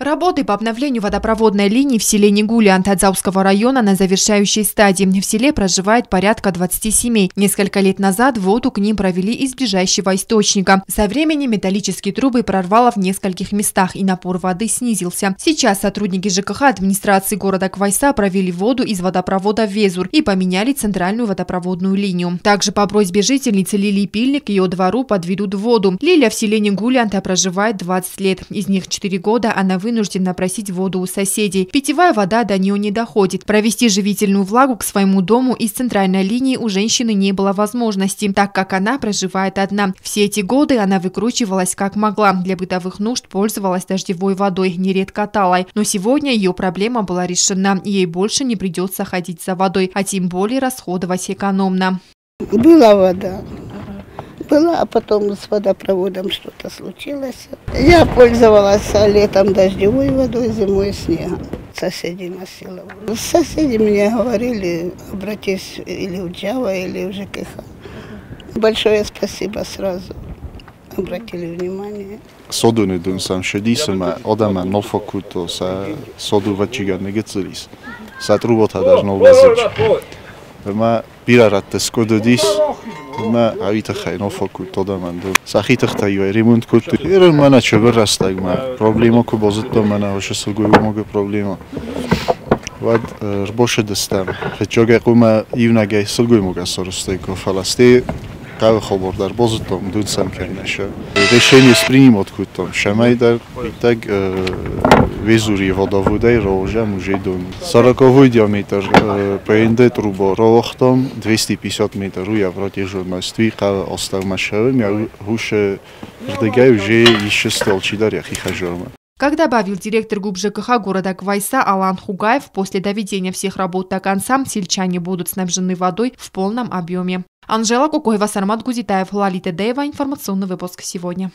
Работы по обновлению водопроводной линии в селе Негуля Антадзауского района на завершающей стадии. В селе проживает порядка 20 семей. Несколько лет назад воду к ним провели из ближайшего источника. Со временем металлические трубы прорвало в нескольких местах и напор воды снизился. Сейчас сотрудники ЖКХ администрации города Квайса провели воду из водопровода Везур и поменяли центральную водопроводную линию. Также по просьбе жительницы Лилии Пильник ее двору подведут воду. Лилия в селе Негулянта проживает 20 лет. Из них 4 года она вынуждена просить воду у соседей. Питьевая вода до нее не доходит. Провести живительную влагу к своему дому из центральной линии у женщины не было возможности, так как она проживает одна. Все эти годы она выкручивалась как могла. Для бытовых нужд пользовалась дождевой водой, нередко талой. Но сегодня ее проблема была решена. Ей больше не придется ходить за водой, а тем более расходовать экономно. Была вода была, а потом с водопроводом что-то случилось. Я пользовалась летом дождевой водой, зимой снегом. Соседи носила. Соседи мне говорили, обратись или в Джава, или в ЖКХ. Большое спасибо сразу. Обратили внимание. Սոդունի դուն սան շդիսը օդամա նոլֆոկուտո սա սոդու վաճիգա նեգեցլիս սա տրուվոտ հադար նոլվազիչ մա բիրարատ տեսկոդոդիս ما عویت خیلی نفع کرد دادم من دو سخیت ریموند کرد تو ایران من چقدر راست اگر من پریبلیم کو بازت دم من هوش سلگوی مگه پریبلیم واد ربوش دستم فت جگه قوم ایونا گه سلگوی مگه سرسته کو فلسطین таве хобордар бози там дуд сам кернеша решение спринимот куд там шамай дар итак е, везури водовудай ровожа мужей дом. Сороковой диаметр е, пенде труба ровохтам 250 метр у явроте журналистви қава остагмашава мяу хуше рдагай уже еще столчи дар яхи хажорма как добавил директор ГУП ЖКХ города Квайса Алан Хугаев, после доведения всех работ до конца сельчане будут снабжены водой в полном объеме. Анжела Кукоева, Сармат Гузитаев, Лалита Деева. Информационный выпуск сегодня.